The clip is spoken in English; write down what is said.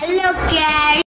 Hello, guys.